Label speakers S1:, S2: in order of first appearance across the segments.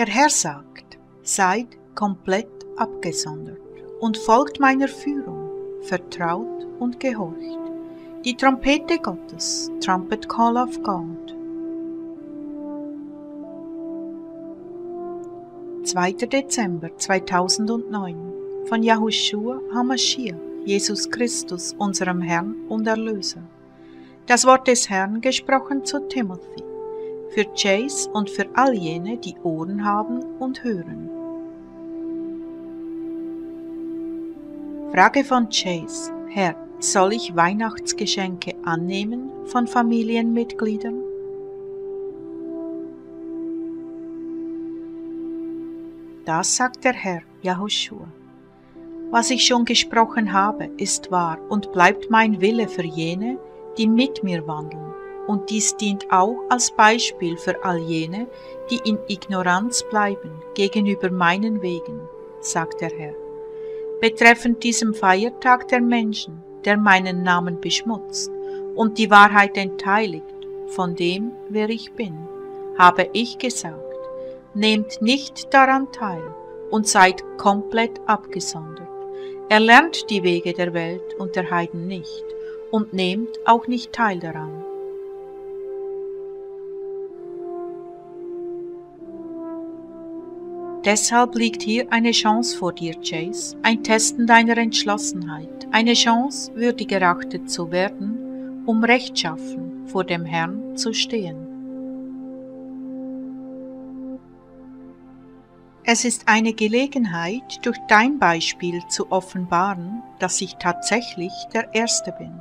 S1: Der Herr sagt, seid komplett abgesondert und folgt meiner Führung, vertraut und gehorcht. Die Trompete Gottes, Trumpet Call of God. 2. Dezember 2009 von Yahushua HaMashiach, Jesus Christus, unserem Herrn und Erlöser. Das Wort des Herrn gesprochen zu Timothy, für Chase und für all jene, die Ohren haben und hören. Frage von Chase. Herr, soll ich Weihnachtsgeschenke annehmen von Familienmitgliedern? Das sagt der Herr, Yahushua. Was ich schon gesprochen habe, ist wahr und bleibt mein Wille für jene, die mit mir wandeln. Und dies dient auch als Beispiel für all jene, die in Ignoranz bleiben gegenüber meinen Wegen, sagt der Herr. Betreffend diesem Feiertag der Menschen, der meinen Namen beschmutzt und die Wahrheit entheiligt von dem, wer ich bin, habe ich gesagt, nehmt nicht daran teil und seid komplett abgesondert. Erlernt die Wege der Welt und der Heiden nicht und nehmt auch nicht teil daran. Deshalb liegt hier eine Chance vor dir, Chase, ein Testen deiner Entschlossenheit, eine Chance, würdig erachtet zu werden, um rechtschaffen vor dem Herrn zu stehen. Es ist eine Gelegenheit, durch dein Beispiel zu offenbaren, dass ich tatsächlich der Erste bin,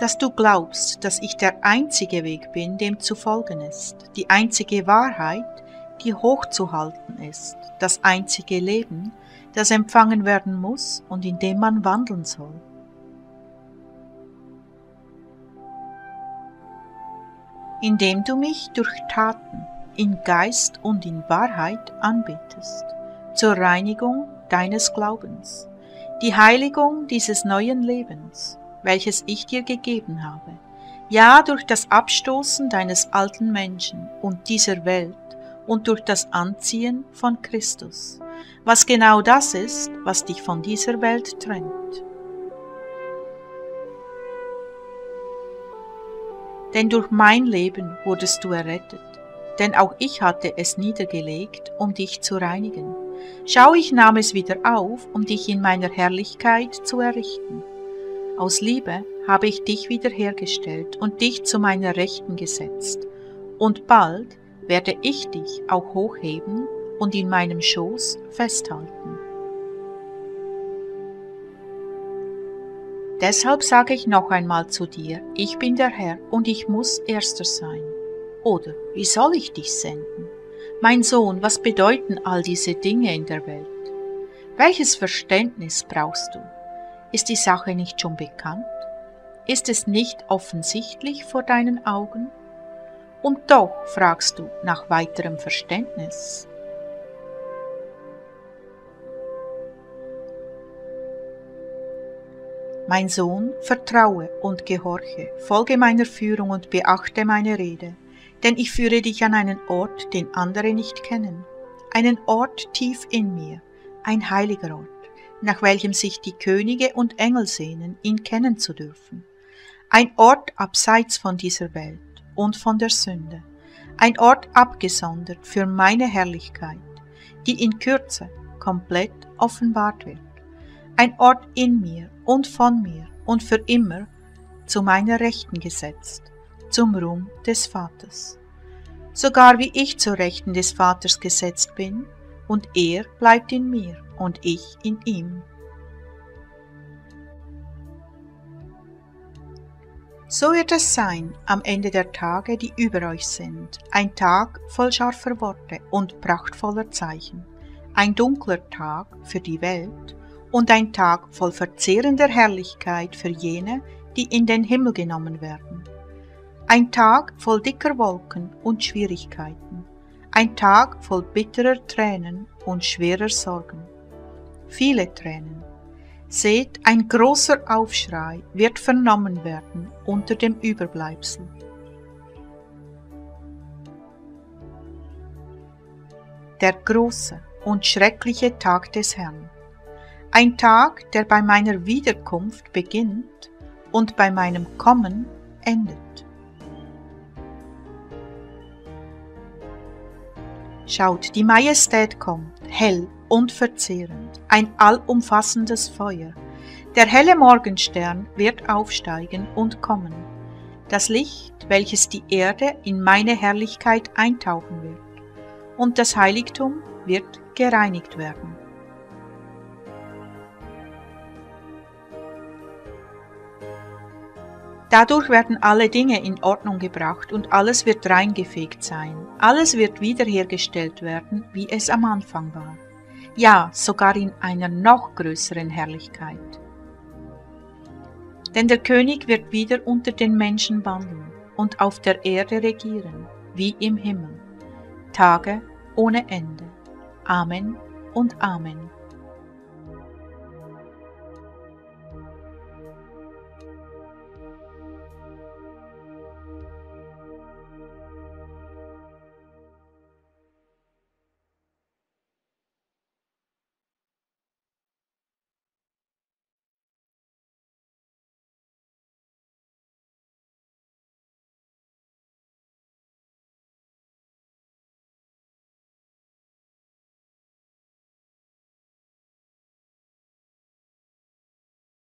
S1: dass du glaubst, dass ich der einzige Weg bin, dem zu folgen ist, die einzige Wahrheit, die hochzuhalten ist, das einzige Leben, das empfangen werden muss und in dem man wandeln soll. Indem du mich durch Taten, in Geist und in Wahrheit anbetest, zur Reinigung deines Glaubens, die Heiligung dieses neuen Lebens, welches ich dir gegeben habe, ja durch das Abstoßen deines alten Menschen und dieser Welt und durch das Anziehen von Christus, was genau das ist, was dich von dieser Welt trennt. Denn durch mein Leben wurdest du errettet, denn auch ich hatte es niedergelegt, um dich zu reinigen. Schau, ich nahm es wieder auf, um dich in meiner Herrlichkeit zu errichten. Aus Liebe habe ich dich wiederhergestellt und dich zu meiner Rechten gesetzt, und bald werde ich dich auch hochheben und in meinem Schoß festhalten. Deshalb sage ich noch einmal zu dir, ich bin der Herr und ich muss Erster sein. Oder wie soll ich dich senden? Mein Sohn, was bedeuten all diese Dinge in der Welt? Welches Verständnis brauchst du? Ist die Sache nicht schon bekannt? Ist es nicht offensichtlich vor deinen Augen? Und doch fragst du nach weiterem Verständnis. Mein Sohn, vertraue und gehorche, folge meiner Führung und beachte meine Rede, denn ich führe dich an einen Ort, den andere nicht kennen, einen Ort tief in mir, ein heiliger Ort, nach welchem sich die Könige und Engel sehnen, ihn kennen zu dürfen, ein Ort abseits von dieser Welt und von der Sünde, ein Ort abgesondert für meine Herrlichkeit, die in Kürze komplett offenbart wird, ein Ort in mir und von mir und für immer zu meiner Rechten gesetzt, zum Ruhm des Vaters. Sogar wie ich zur Rechten des Vaters gesetzt bin, und er bleibt in mir und ich in ihm. So wird es sein am Ende der Tage, die über euch sind, ein Tag voll scharfer Worte und prachtvoller Zeichen, ein dunkler Tag für die Welt und ein Tag voll verzehrender Herrlichkeit für jene, die in den Himmel genommen werden. Ein Tag voll dicker Wolken und Schwierigkeiten. Ein Tag voll bitterer Tränen und schwerer Sorgen. Viele Tränen. Seht, ein großer Aufschrei wird vernommen werden unter dem Überbleibsel. der große und schreckliche Tag des Herrn. Ein Tag, der bei meiner Wiederkunft beginnt und bei meinem Kommen endet. Schaut, die Majestät kommt, hell und verzehrend, ein allumfassendes Feuer. Der helle Morgenstern wird aufsteigen und kommen. Das Licht, welches die Erde in meine Herrlichkeit eintauchen wird. Und das Heiligtum wird gereinigt werden. Dadurch werden alle Dinge in Ordnung gebracht und alles wird reingefegt sein. Alles wird wiederhergestellt werden, wie es am Anfang war. Ja, sogar in einer noch größeren Herrlichkeit. Denn der König wird wieder unter den Menschen wandeln und auf der Erde regieren, wie im Himmel. Tage ohne Ende. Amen und Amen.